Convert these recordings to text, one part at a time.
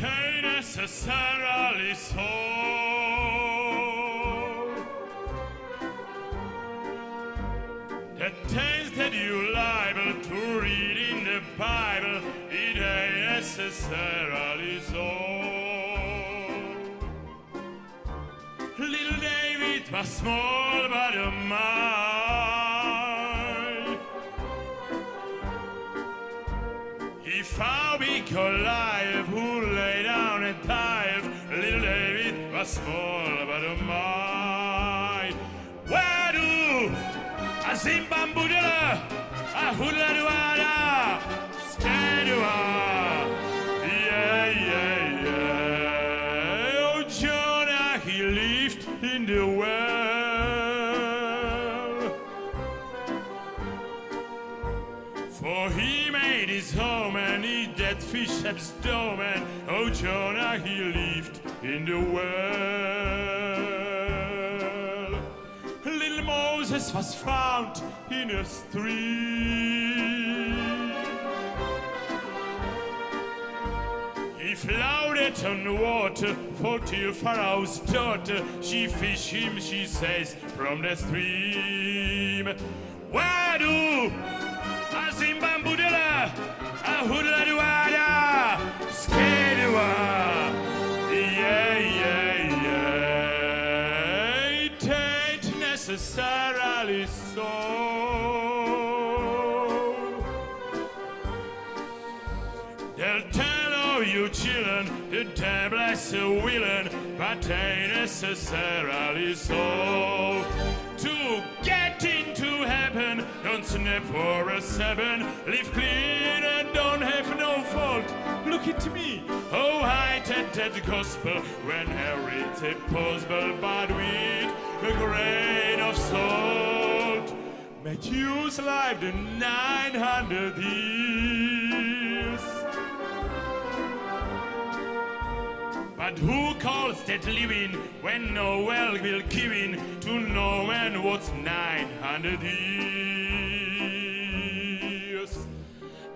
necessarily so. The things that you liable to read in the Bible, it ain't necessarily so. Little David was small but a mind. He found big Goliath who lay down and died. Little David was small but a mind. Where do a Zimbabwe, a hula duada, stedua, yeah, yeah, yeah. Oh, Jonah, he lived in the well. For he made his home and he dead fish at stone and oh Jonah he lived in the well. Little Moses was found in a stream. He floated on water for till Pharaoh's daughter. She fish him, she says, from the stream. Where do It ain't necessarily so. They'll tell you children the devil is a villain, but ain't necessarily so. Snap for a seven, live clean and don't have no fault. Look at me, oh I tainted the gospel when it's possible, but with a grain of salt. Matthew's life the 900 years. But who calls that living when no well will give in to no man what's 900 years?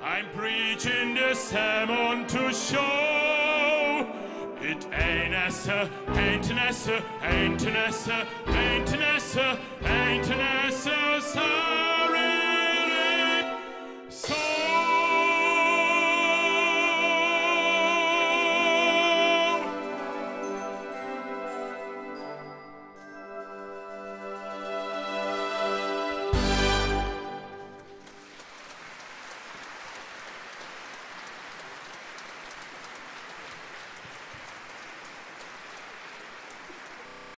I'm preaching the sermon to show it ain't Nessa, uh, ain't Nessa, uh, ain't Nessa, uh, ain't Nessa, ain't Nessa,